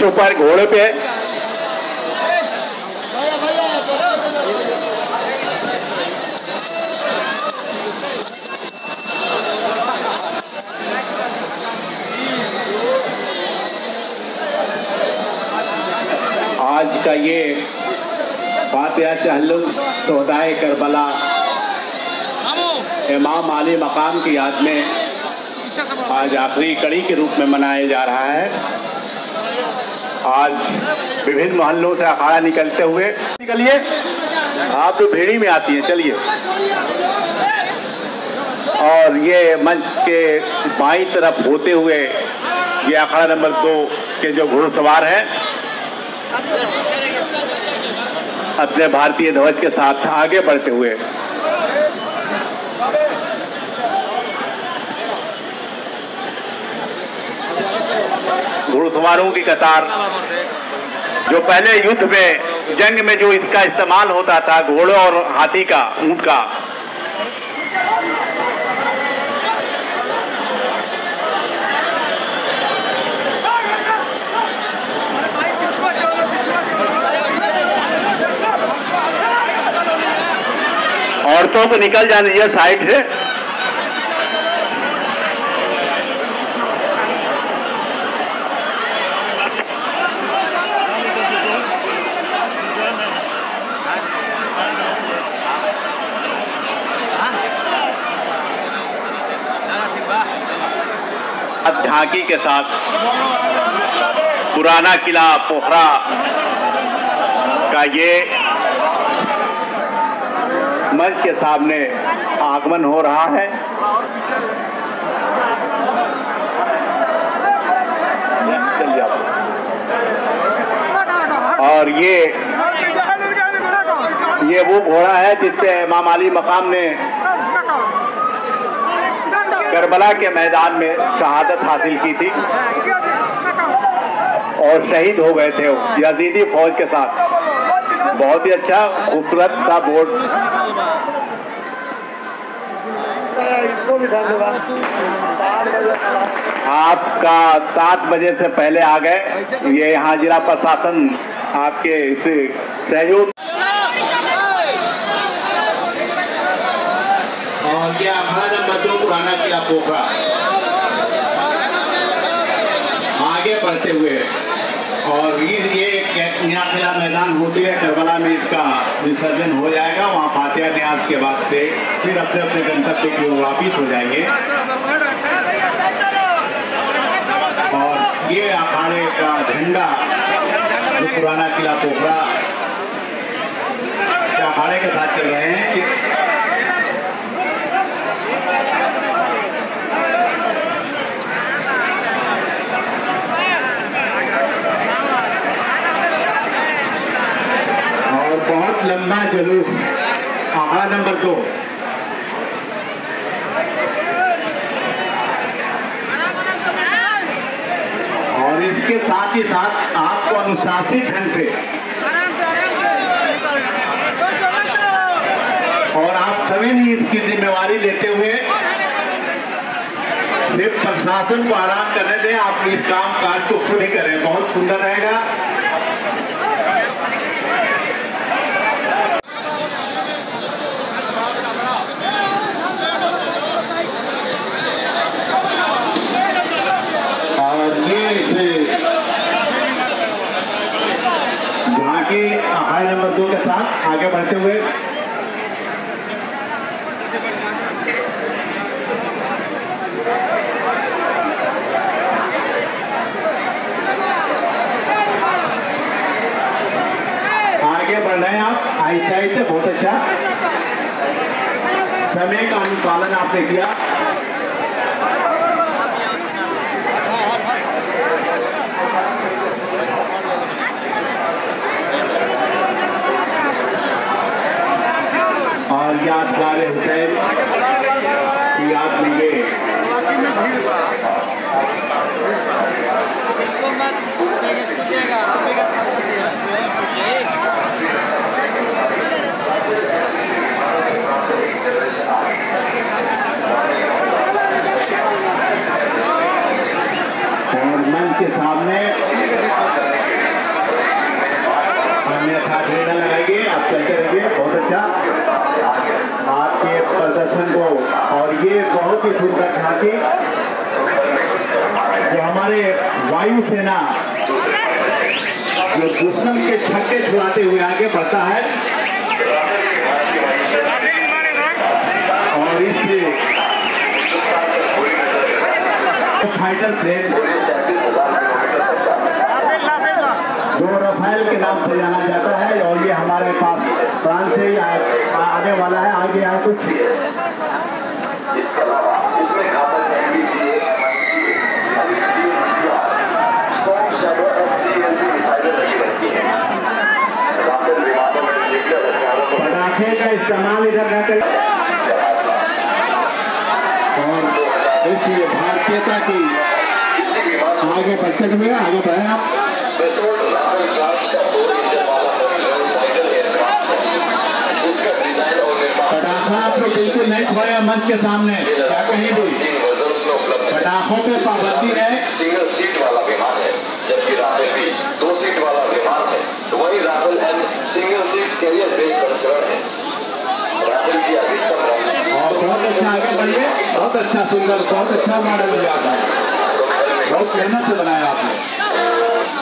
अश्व पर घोड़े पे आज का ये बात फातिहा चहलुम सोहदाए करबला इमाम आली मकाम की याद में आज आखिरी कड़ी के रूप में मनाया जा रहा है। आज विभिन्न मोहल्लों से अखाड़ा निकलते हुए निकलिए। आप तो भेड़ी में आती हैं, चलिए। और ये मंच के बाई तरफ़ होते हुए ये अखाड़ा नंबर दो के जो घुड़सवार हैं, अपने भारतीय ध्वज के साथ आगे बढ़ते हुए घुड़सवारों की कतार। जो पहले युद्ध में, जंग में जो इसका इस्तेमाल होता था, घोड़े और हाथी का, ऊँट का। औरतों को निकल जाने दीजिए साइड से। अब झांकी के साथ पुराना किला पोखरा का ये मंच के सामने आगमन हो रहा है। और ये ये वो घोड़ा है जिससे इमाम अली मकाम ने करबला के मैदान में शहादत हासिल की थी। और शहीद हो गए थे यजीदी फौज के साथ। बहुत ही अच्छा खूबसूरत सा बोर्ड। आपका सात बजे से पहले आ गए। ये यहाँ जिला प्रशासन आपके इस सहयोग और ये अखाड़ा नंबर दो किला पोखरा आगे बढ़ते हुए, और ये नया किला मैदान होती है, करबला में इसका विसर्जन हो जाएगा, वहाँ फातिहा न्याज के बाद से फिर अपने अपने गंतव्य की ओर वापिस हो जाएँगे। और ये अखाड़े का झंडा, जो पुराना किला पोखरा अखाड़े के साथ चल रहे हैं कि और बहुत लंबा जलूस आहार नंबर दो। और इसके साथ ही साथ आपको अनुशासित ढंग से। और आप सभी ने इसकी जिम्मेवारी लेते हुए सिर्फ़ प्रशासन को आराम करने दें। आप इस काम काज को खुद ही करें। बहुत सुंदर रहेगा और ये इसे झांकी आहार नंबर दो के साथ आगे बढ़ते हुए। आगे बढ़ रहे हैं आप। आहिस्ते आहिस्ते बहुत अच्छा। समय का अनुपालन आपने किया। यादगार हुसैन की याद में ये और मंच के सामने प्रदर्शन को। और ये बहुत ही सुंदर झांकी जो हमारे वायुसेना जो दुश्मन के छक्के छुड़ाते हुए आगे बढ़ता है। और इस फाइटर प्लेन जो रफाइल के नाम से जाना जाता है और ये हमारे पास फ्रांस से आने वाला है। आगे यहाँ कुछ इसके अलावा इसमें घातक एमबीपीए स्टॉक शैडो एससीएलजी मिसाइलें लगी रहती हैं राफेल विमानों में न्यूक्लियर हथियारों को पटाखे का इस्तेमाल इधर न करें और इस भारतीयता की किसी विमान आगे बढ़ते हुए आगे बढ़े आप का पटाखा आप बिल्कुल नहीं छोड़े मंच के सामने क्या कहीं भी पटाखों पे पाबंदी है सिंगल सीट वाला विमान है जबकि राफेल भी दो सीट वाला विमान है वही Rafale M single seat carrier based संस्करण है राफेल की अधिकतम और बहुत अच्छा आगे बढ़िए बहुत अच्छा सुंदर बहुत अच्छा मॉडल मिला आपने बहुत मेहनत से बनाया आपने।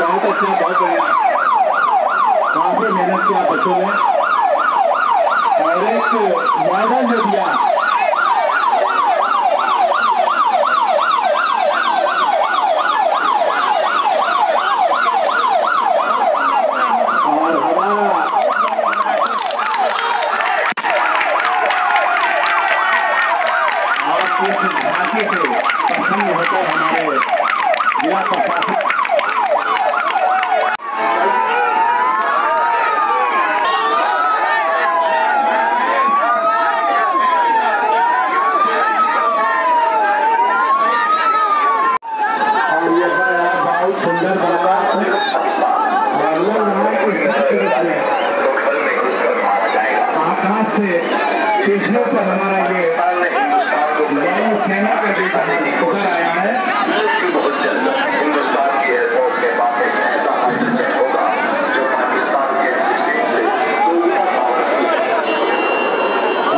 बहुत अच्छा बहुत बढ़िया। काफ़ी मेहनत किया बच्चों ने। और एक मॉडल जो दिया और हमारा और इस झांकी से प्रसन्न होकर हमारे जिला प्रशासन और ये बड़ा बहुत सुंदर बना और लोग यहाँ के साथ में तो घर में घुसकर मारा जाएगा आकाश से स्टेशनों पर हमारा ये हिंदुस्तान को वायु सेना का भी उतर आया है लेकिन बहुत जल्द हिंदुस्तान की एयरफोर्स के पास एक ऐसा फाइटर जेट होगा जो पाकिस्तान के एफ-16 से दुगना पावर रखेगा।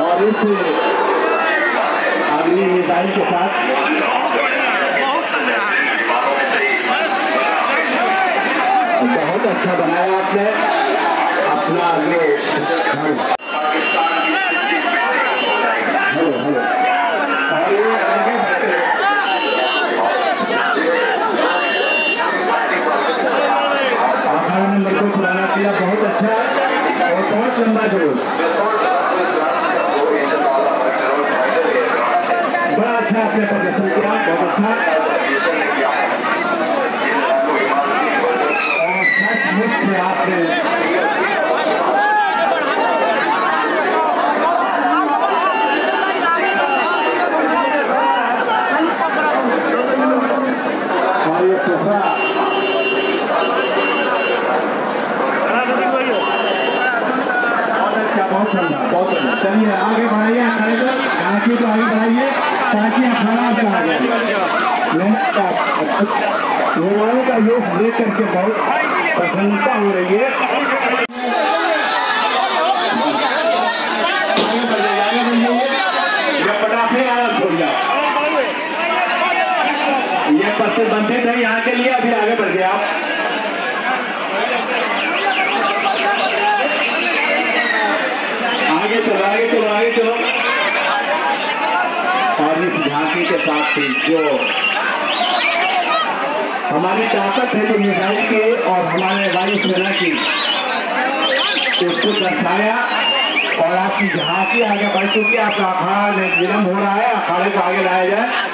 और इस अग्नि मिसाइल के साथ विमानों में से एक बहुत अच्छा बनाया आपने अपना ये पाकिस्तान की स्थिति बिल्कुल हो जाएगी हेलो हेलो और अच्छा ठंडा बहुत बढ़िया चलिए आगे बढ़ाइए खड़े कर को आगे बढ़ाइए ताकि अखाड़ा से आ जाए का योग देख करके बहुत प्रसन्नता हो रही है ये प्रतिबंधित है यहाँ के लिए अभी आगे बढ़ गए आप। आगे चलो आगे चलो आगे चलो। और इस झांकी के साथ ही जो हमारी ताकत है जो मिसाइल के और हमारे वायुसेना की। उसको दर्शाया और आपकी झांकी आगे बढ़ चुकी है। आपका अखाड़ा विलम्ब हो रहा है। अखाड़े को आगे लाया जाए।